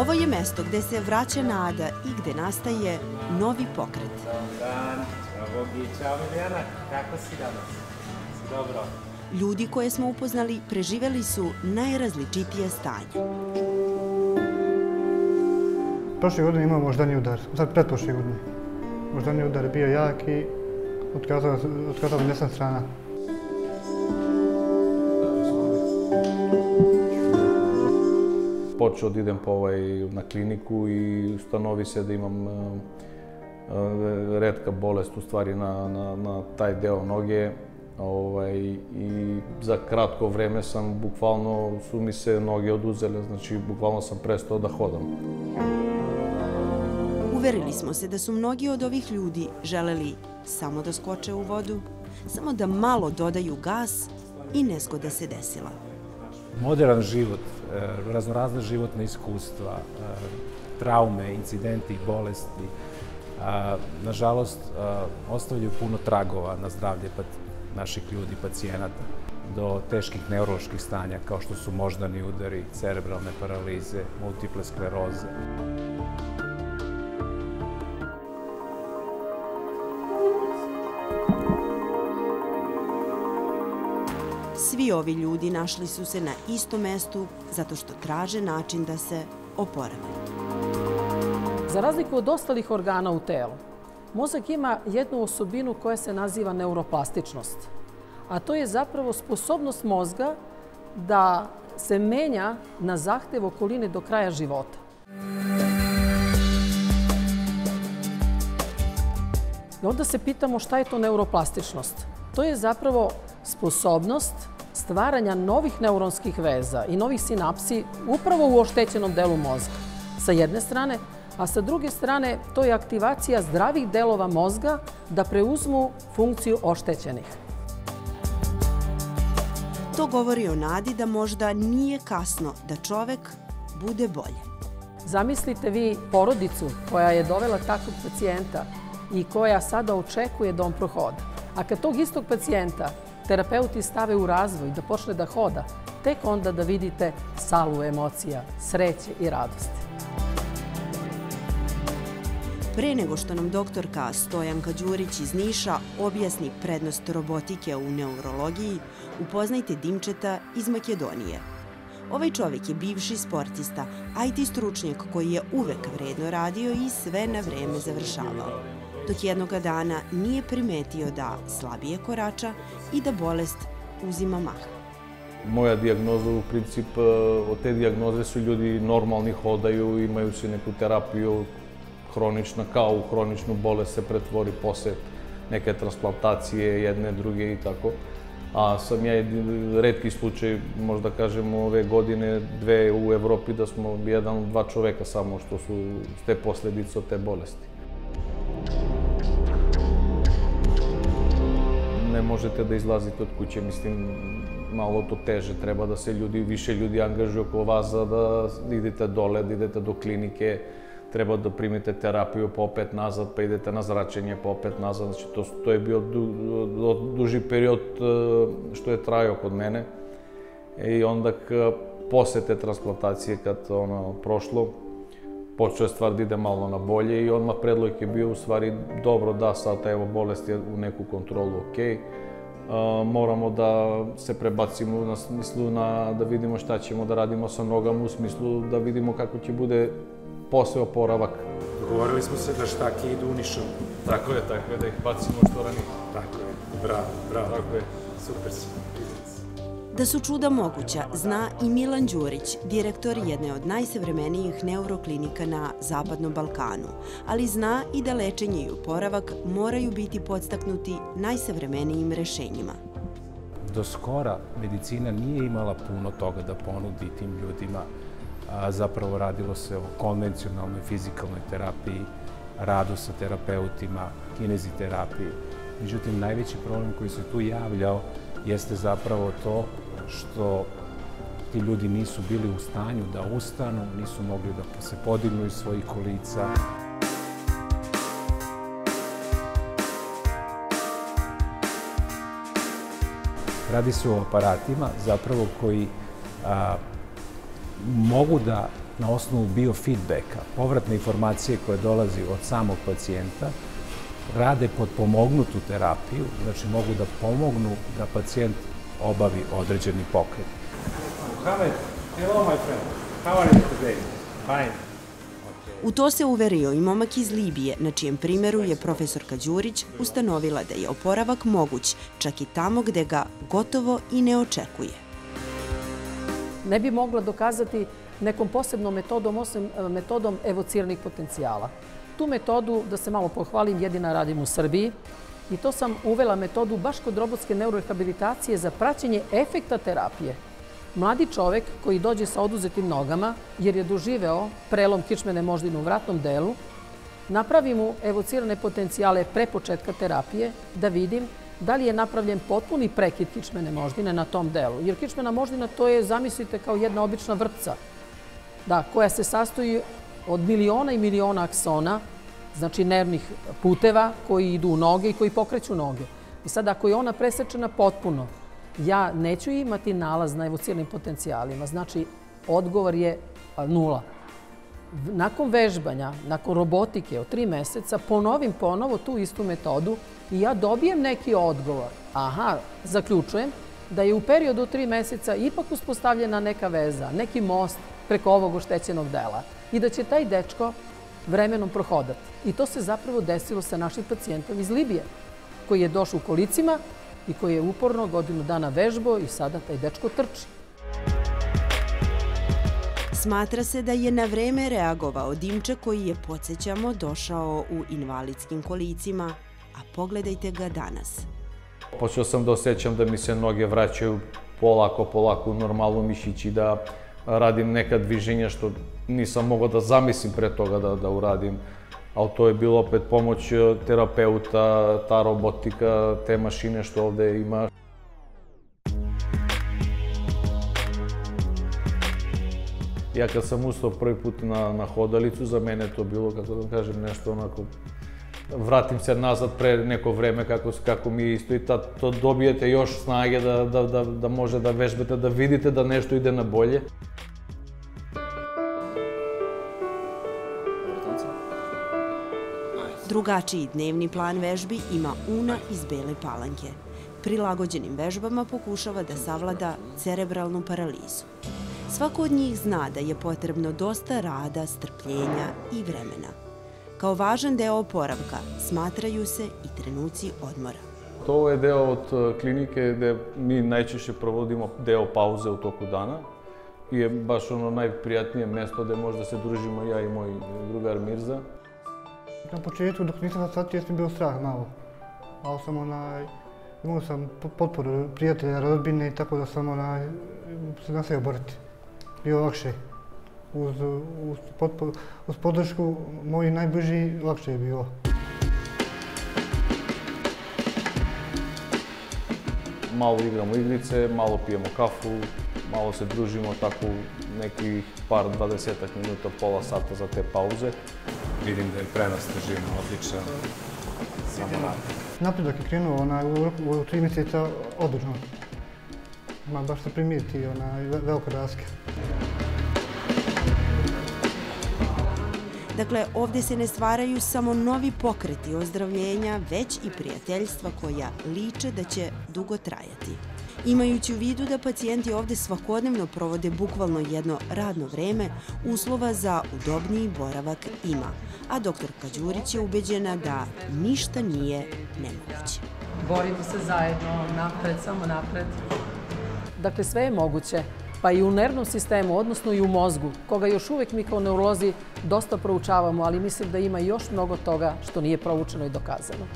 Ovo je mesto gde se vraća nada i gde nastaje novi pokret. Dan, čao Bogi, čao Milijana, kako si danas? Si dobro? Ljudi koje smo upoznali preživeli su najrazličitije stanje. Prošle godine imao moždani udar, sad pretprošle godine. Moždani udar je bio jak i otkazao, otkazao mi desna strana. Počeo da idem po ovaj, na kliniku i ustanovi se da imam uh, uh, redka bolest u stvari na, na, na taj deo noge. Ovaj, I za kratko vreme sam, bukvalno su mi se noge oduzele, znači bukvalno sam prestao da hodam. Uverili smo se da su mnogi od ovih ljudi želeli samo da skoče u vodu, samo da malo dodaju gas i nezgoda se desila. Modern život, e, raznorazne životne iskustva, e, traume, incidenti, bolesti, nažalost, ostavljaju puno tragova na zdravlje naših ljudi, pacijenata, do teških neuroloških stanja kao što su moždani udari, cerebralne paralize, multiple skleroze. Ovi ljudi našli su se na istom mestu zato što traže način da se oporave. Za razliku od ostalih organa u telu, mozak ima jednu osobinu koja se naziva neuroplastičnost. A to je zapravo sposobnost mozga da se menja na zahtev okoline do kraja života. I onda se pitamo šta je to neuroplastičnost. To je zapravo sposobnost stvaranja novih neuronskih veza i novih sinapsi upravo u oštećenom delu mozga. Sa jedne strane, a sa druge strane to je aktivacija zdravih delova mozga da preuzmu funkciju oštećenih. To govori o nadi da možda nije kasno da čovek bude bolje. Zamislite vi porodicu koja je dovela takvog pacijenta i koja sada očekuje da on prohoda. A kad tog istog pacijenta terapeuti stave u razvoj da počne da hoda, tek onda da vidite salu emocija, sreće i radosti. Pre nego što nam doktorka Stojanka Đurić iz Niša objasni prednost robotike u neurologiji, upoznajte Dimčeta iz Makedonije. Ovaj čovek je bivši sportista, IT stručnjak koji je uvek vredno radio i sve na vreme završavao dok jednoga dana nije primetio da slabije korača i da bolest uzima maha. Moja dijagnoza, u princip, e, od te dijagnoze su ljudi normalni, hodaju, imaju se neku terapiju hronična, kao u hroničnu bolest se pretvori posle neke transplantacije, jedne, druge i tako. A sam ja redki slučaj, možda kažemo, ove godine, dve u Evropi, da smo jedan, dva čoveka samo što su te posledice od te bolesti. не можете да излазите од куќе, мислим, малото теше, треба да се луѓе, више луѓе ангажуваат околу вас за да идете доле, да идете до клинике, треба да примите терапија по опет назад, па идете на зрачење по опет назад, значи тоа тој е био до дужи период што е трајо код мене. И онда после те трансплантација кад оно прошло, počeo je stvar da ide malo na bolje i odmah predlog je bio u stvari dobro da sad evo bolest je u neku kontrolu ok. Uh, moramo da se prebacimo na smislu na, da vidimo šta ćemo da radimo sa nogama u smislu da vidimo kako će bude posle oporavak. Dogovorili smo se da štake idu u nišom. Tako je, tako je, da ih bacimo što ranije. Tako je, bravo, bravo. Tako je. Super si. Da su čuda moguća, zna i Milan Đurić, direktor jedne od najsavremenijih neuroklinika na Zapadnom Balkanu, ali zna i da lečenje i oporavak moraju biti podstaknuti najsavremenijim rešenjima. Do skora medicina nije imala puno toga da ponudi tim ljudima. Zapravo radilo se o konvencionalnoj fizikalnoj terapiji, radu sa terapeutima, kineziterapiji. Međutim, najveći problem koji se tu javljao jeste zapravo to što ti ljudi nisu bili u stanju da ustanu, nisu mogli da se podignu iz svojih kolica. Radi se o aparatima zapravo koji a, mogu da na osnovu biofeedbacka, povratne informacije koje dolazi od samog pacijenta, rade pod pomognutu terapiju, znači mogu da pomognu da pacijent obavi određeni pokret. Mohamed, hello my friend. How are you today? Fine. U to se uverio i momak iz Libije, na čijem primeru je profesorka Đurić ustanovila da je oporavak moguć, čak i tamo gde ga gotovo i ne očekuje. Ne bi mogla dokazati nekom posebnom metodom, osim e, metodom evociranih potencijala. Tu metodu, da se malo pohvalim, jedina radim u Srbiji i to sam uvela metodu baš kod robotske neurorehabilitacije za praćenje efekta terapije. Mladi čovek koji dođe sa oduzetim nogama, jer je doživeo prelom kičmene moždine u vratnom delu, napravi mu evocirane potencijale pre početka terapije da vidim da li je napravljen potpuni prekid kičmene moždine na tom delu. Jer kičmena moždina to je, zamislite, kao jedna obična vrpca, da, koja se sastoji od miliona i miliona aksona, znači nervnih puteva koji idu u noge i koji pokreću noge. I sad, ako je ona presečena potpuno, ja neću imati nalaz na evocirnim potencijalima. Znači, odgovor je nula. Nakon vežbanja, nakon robotike od tri meseca, ponovim ponovo tu istu metodu i ja dobijem neki odgovor. Aha, zaključujem da je u periodu tri meseca ipak uspostavljena neka veza, neki most preko ovog oštećenog dela i da će taj dečko vremenom prohodati. I to se zapravo desilo sa našim pacijentom iz Libije, koji je došao u kolicima i koji je uporno godinu dana vežbo i sada taj dečko trči. Smatra se da je na vreme reagovao Dimče koji je, podsjećamo, došao u invalidskim kolicima, a pogledajte ga danas. Počeo sam da osjećam da mi se noge vraćaju polako, polako u normalnu mišići, da радим нека движење што не сам мога да замислим пред тога да, да урадим. А тоа е било опет помош терапеута, таа роботика, те машине што овде има. Ја кога сам устав први пат на, на ходалицу, за мене тоа било, како да кажем, нешто онако вратим се назад пред неко време како како ми исто та то добиете још снаге да, да, да, да може да вежбате да видите да нешто иде на боље. Drugačiji dnevni plan vežbi ima Una iz Bele Palanke. Prilagođenim vežbama pokušava da savlada cerebralnu paralizu. Svako od njih zna da je potrebno dosta rada, strpljenja i vremena. Kao važan deo oporavka smatraju se i trenuci odmora. To je deo od e, klinike gde mi najčešće provodimo deo pauze u toku dana i je baš ono najprijatnije mesto gde možda se družimo ja i moj drugar Mirza. Na početku, dok nisam shvatio, jesam bio strah malo. Ali sam onaj, imao sam potporu prijatelja, rodbine i tako da sam onaj, se na sebe boriti. Bio lakše. Uz, uz, potporu, uz podršku moji najbliži lakše je bilo. Malo igramo igrice, malo pijemo kafu, malo se družimo tako nekih par, dvadesetak minuta, pola sata za te pauze. Vidim da je prenos težina odličan. Samo. Napredak je krenuo onaj, u, u tri mjeseca odlično. Ma baš se primijeti onaj, velika razlika. Dakle, ovde se ne stvaraju samo novi pokreti ozdravljenja, već i prijateljstva koja liče da će dugo trajati. Imajući u vidu da pacijenti ovde svakodnevno provode bukvalno jedno radno vreme, uslova za udobniji boravak ima, a doktorka Đurić je ubeđena da ništa nije nemoguće. Borimo se zajedno, napred, samo napred. Dakle, sve je moguće, pa i u nervnom sistemu, odnosno i u mozgu, koga još uvek mi kao neurolozi dosta proučavamo, ali mislim da ima još mnogo toga što nije proučeno i dokazano.